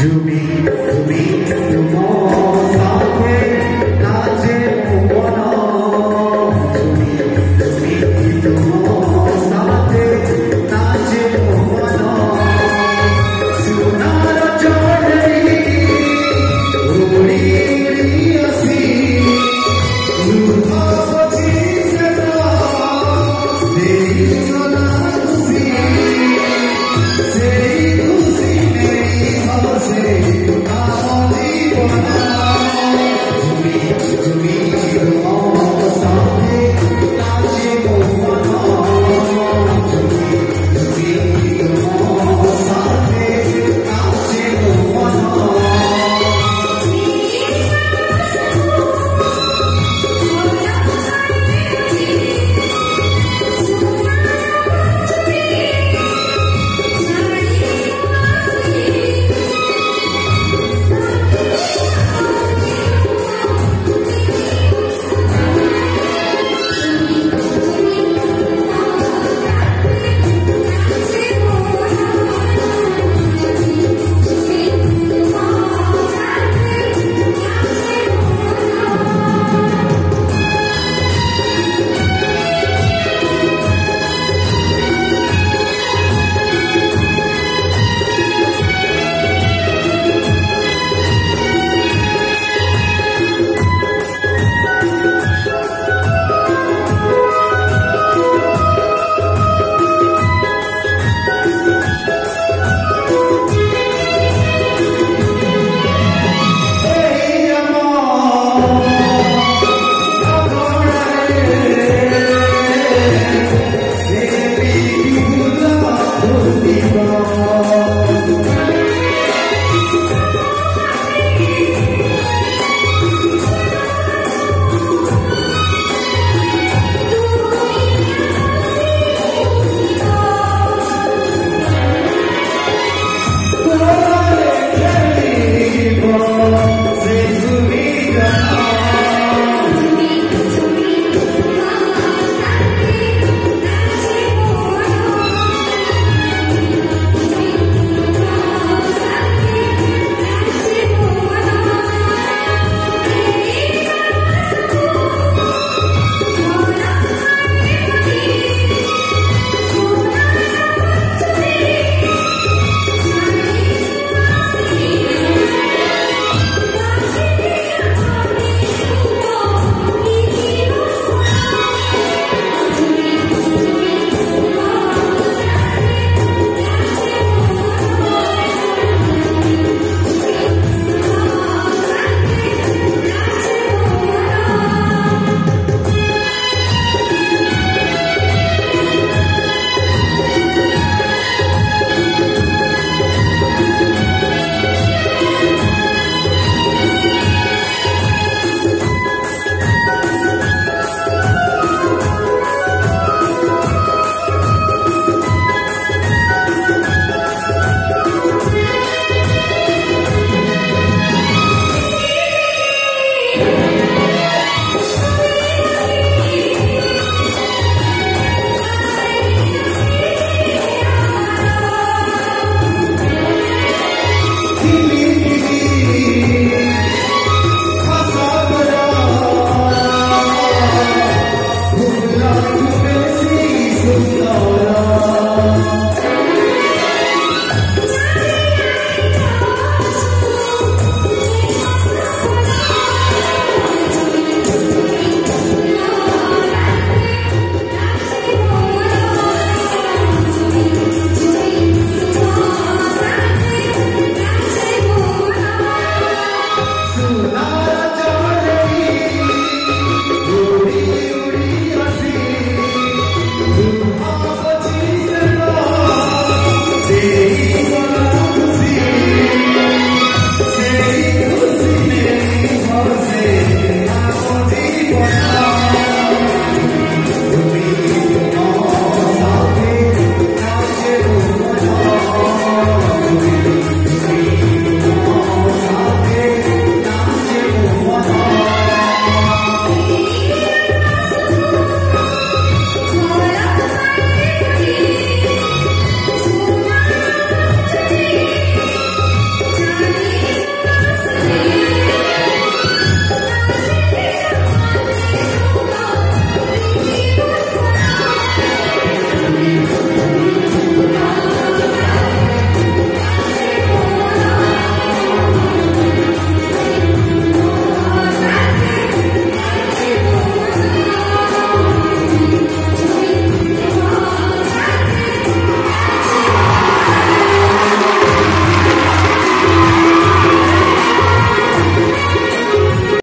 to be